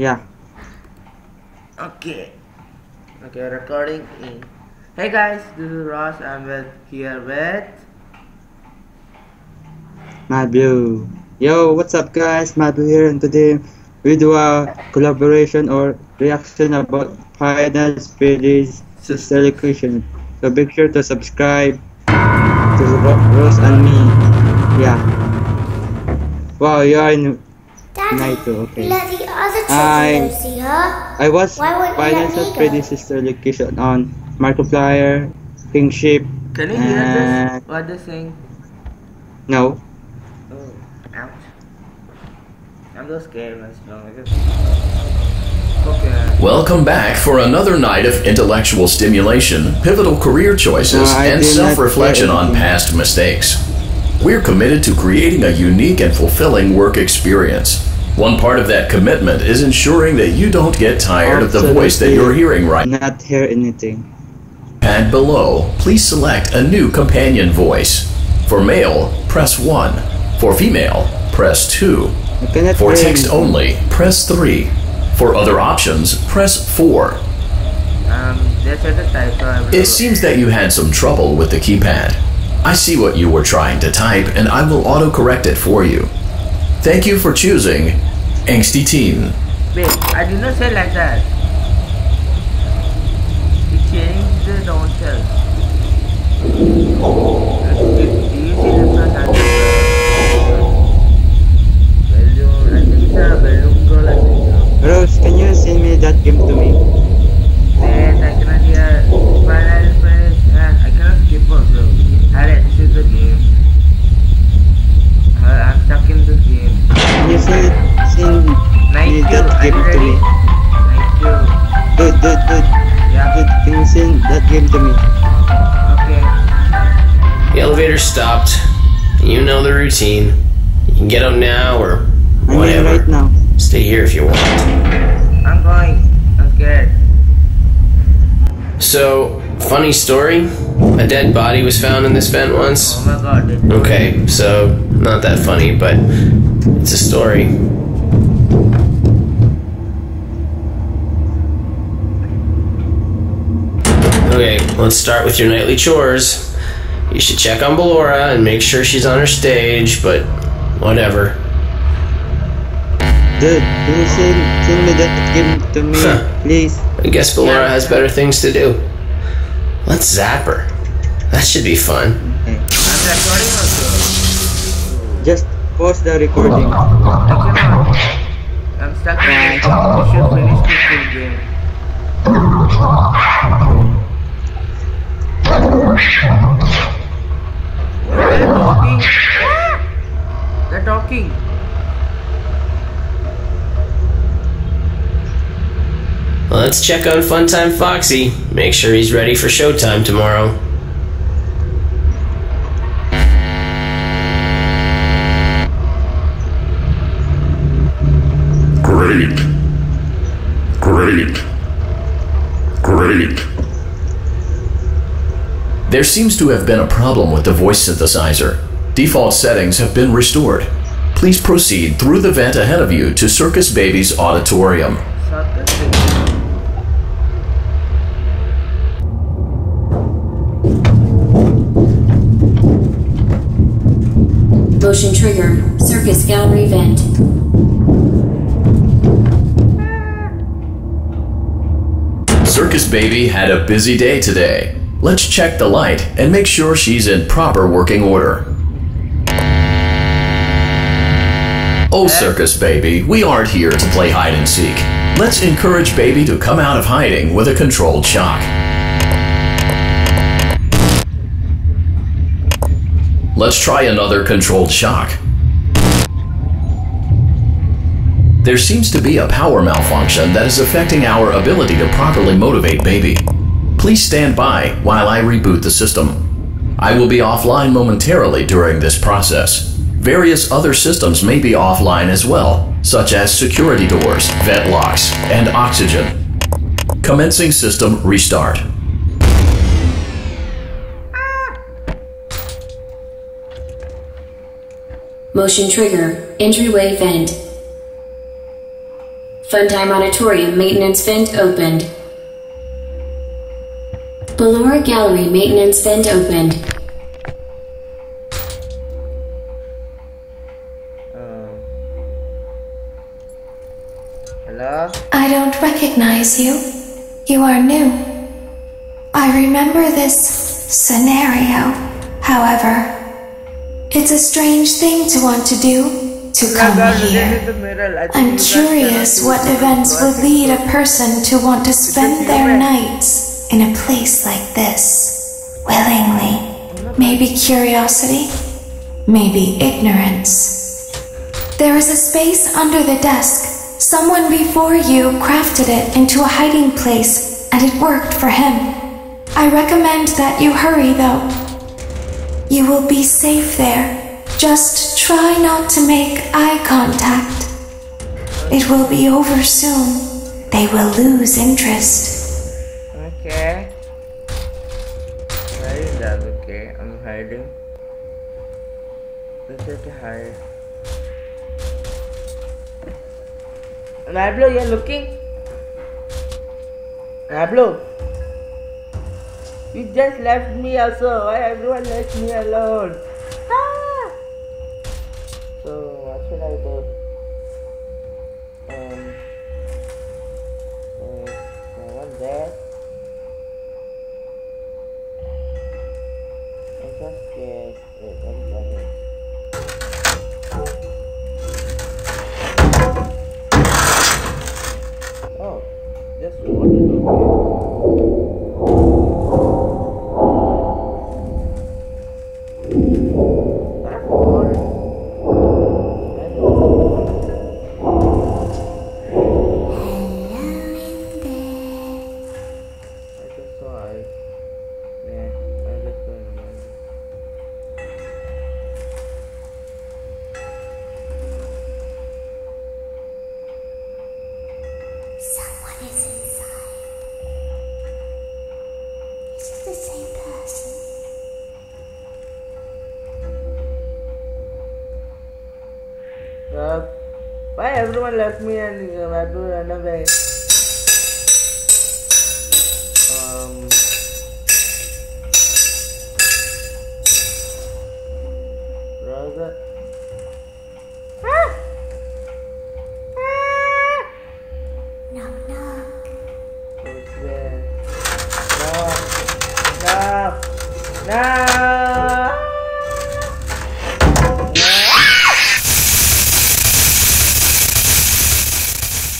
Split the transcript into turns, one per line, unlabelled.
Yeah.
Okay. Okay, recording in. Hey guys, this is Ross. I'm with here with.
Madblue. Yo, what's up guys? Madblue here and today we do a collaboration or reaction about Final Fantasy Sister Location. So make sure to subscribe to Ro- Rose and me. Yeah. Wow, you are in
Daddy,
Naito, okay.
let the other
I-
children see her.
I was
Why wouldn't you
Final
let me go?
Fantasy Sister Location on Markiplier, Kingship,
Can you hear this?
and
What they're saying?
no.
Oh, ouch. I'm so scared, man. strong. I just- Okay.
Welcome back for another night of intellectual stimulation, pivotal career choices,
No,
and self reflection on past mistakes. We're committed to creating a unique and fulfilling work experience. One part of that commitment is ensuring that you don't get tired of the voice that you're hearing right now.
Not hear anything.
pad below, please select a new companion voice. For male, press 1. For female, press 2. For text
anything.
only, press 3. For other options, press 4.
Um, there's a typo. I will-
It seems that you had some trouble with the keypad. I see what you were trying to type and I will autocorrect it for you. Thank you for choosing Angsty Teen.
Wait, I did not say like that. He changed the don't tell. You? Balloon, I think it's a balloon girl, Night you,
that
are
game
you
to
ready?
me?
Night you.
Dude, dude, dude,
Yeah,
dude, can you send that game to me?
okay.
The elevator stopped. You know the routine. You can get up now or whatever.
I'm in right now.
Stay here if you want.
I'm going. I'm scared.
So, funny story. A dead body was found in this vent once.
Oh my god.
Okay, so not that funny, but it's a story. Let's start with your nightly chores. You should check on Ballora and make sure she's on her stage, but whatever.
Dude, can you send, send me that game to me,
Huh.
please?
I guess Ballora has better things to do. Let's zap her. That should be fun.
Okay.
I'm recording.
Just pause the recording.
I cannot. I'm stuck in the You should finish this game. They're talking. They're talking.
Let's check on Funtime Foxy. Make sure he's ready for showtime tomorrow.
Great. Great. Great.
There seems to have been a problem with the voice synthesizer. Default settings have been restored. Please proceed through the vent ahead of you to Circus Baby's auditorium.
Motion trigger. Circus gallery vent.
Circus Baby had a busy day today. Let's check the light and make sure she's in proper working order. Oh, Circus Baby, we aren't here to play hide and seek. Let's encourage Baby to come out of hiding with a controlled shock. Let's try another controlled shock. There seems to be a power malfunction that is affecting our ability to properly motivate Baby. Please stand by while I reboot the system. I will be offline momentarily during this process. Various other systems may be offline as well, such as security doors, vent locks, and oxygen. Commencing system restart.
Motion trigger. Entryway vent. Funtime Auditorium maintenance vent opened. Ballora Gallery maintenance vent opened.
Um, hello?
I don't recognize you. You are new. I remember this scenario, however. It's a strange thing to want to do, to come
God,
here.
at the mirror. I think
I'm curious what events
it.
will lead a person to want to spend their nights in a place like this, willingly. Maybe curiosity, maybe ignorance. There is a space under the desk. Someone before you crafted it into a hiding place, and it worked for him. I recommend that you hurry, though. You will be safe there. Just try not to make eye contact. It will be over soon. They will lose interest.
Try to hide. Nablo, you're looking? Nablo! You just left me also. Why everyone left me alone? Ah! So, what should I do? Water. Everyone left me and uh, had to run away? Um,